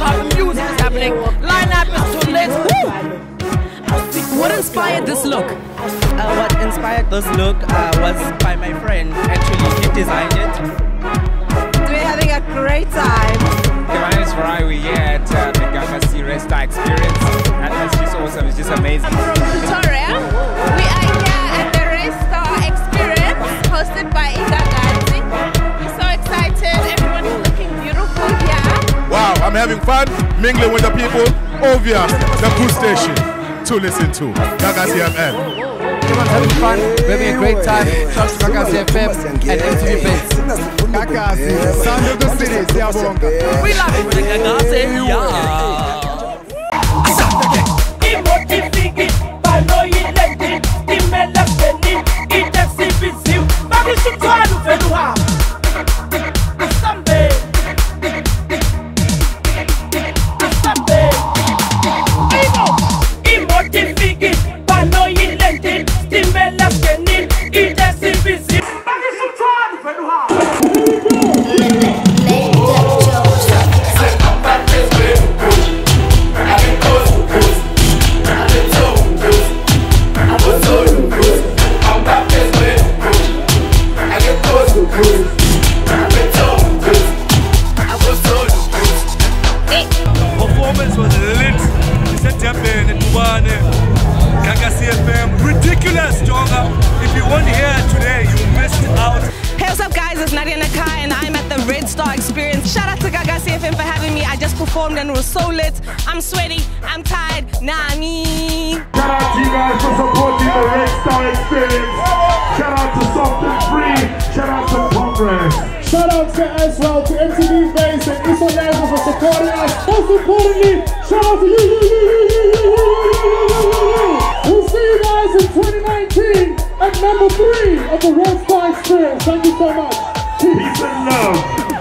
fashion is music is happening, lineup is too lit. Woo! What inspired this look? Uh, what inspired this look uh, was by my friend. Actually, he designed it. We're having a great time. Okay, my name is Farai. We're here at uh, the Gagasi Red Experience. And it's just awesome. It's just amazing. Having fun mingling with the people. Obvious, the cool station to listen to. Gagasi FM. Everyone's having fun. We're having a great time. Shout out to Gaga FM and MTV Base. Gaga, sound of the city, Siyabonga. We love it with Performance was lit. Setembene, Tubane, Gagasi FM. Ridiculous, Jonga. If you weren't here today, you missed out. Hey, what's up, guys? It's Nadia Nakai, and I'm at the Red Star Experience. Shout out to Gagasi FM for having me. I just performed and was so lit. I'm sweaty, I'm tired. Nah, me. Shout out to you guys for supporting as well to MTV Base and Isolezwe for supporting us. Most importantly, shout out to you, you, you, you, you, you, you, you, you, you, you. We'll see you guys in 2019 at number three of the Red Star Experience. Thank you so much. Peace and love.